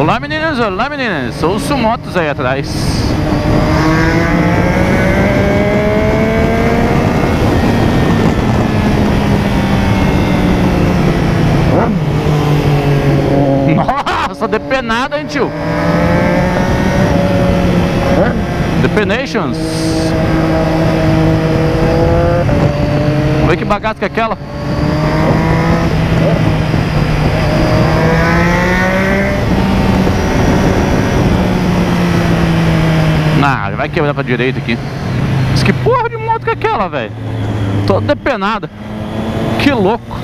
Olá meninas, olá meninas, ouço motos aí atrás. Nossa, depenada hein tio? Depenations? Vamos ver que bagaça que é aquela Nah, vai quebrar pra direita aqui. Mas que porra de moto que é aquela, velho? Toda depenada Que louco